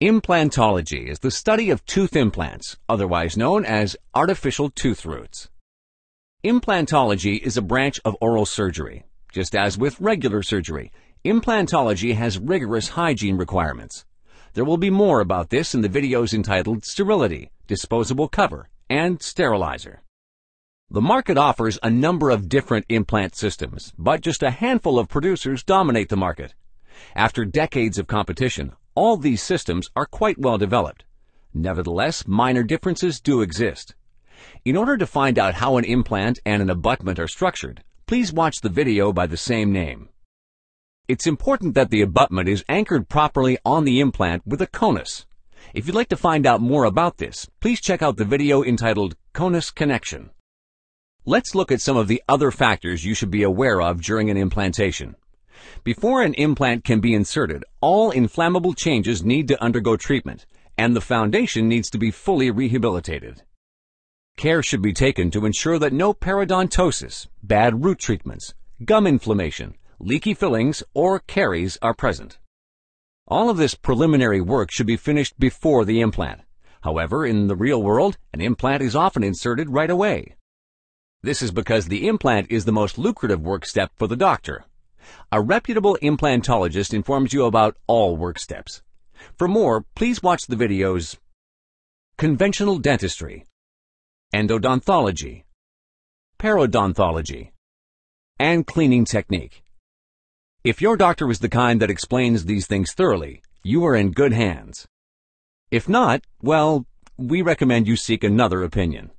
Implantology is the study of tooth implants, otherwise known as artificial tooth roots. Implantology is a branch of oral surgery. Just as with regular surgery, implantology has rigorous hygiene requirements. There will be more about this in the videos entitled Sterility, Disposable Cover, and Sterilizer. The market offers a number of different implant systems, but just a handful of producers dominate the market. After decades of competition, all these systems are quite well developed. Nevertheless, minor differences do exist. In order to find out how an implant and an abutment are structured, please watch the video by the same name. It's important that the abutment is anchored properly on the implant with a conus. If you'd like to find out more about this, please check out the video entitled Conus Connection. Let's look at some of the other factors you should be aware of during an implantation. Before an implant can be inserted, all inflammable changes need to undergo treatment, and the foundation needs to be fully rehabilitated. Care should be taken to ensure that no periodontosis, bad root treatments, gum inflammation, leaky fillings, or caries are present. All of this preliminary work should be finished before the implant. However, in the real world, an implant is often inserted right away. This is because the implant is the most lucrative work step for the doctor. A reputable implantologist informs you about all work steps. For more, please watch the videos Conventional Dentistry, Endodontology, Parodontology, and Cleaning Technique. If your doctor is the kind that explains these things thoroughly, you are in good hands. If not, well, we recommend you seek another opinion.